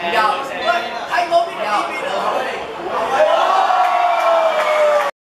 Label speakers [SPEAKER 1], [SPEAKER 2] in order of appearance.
[SPEAKER 1] 比较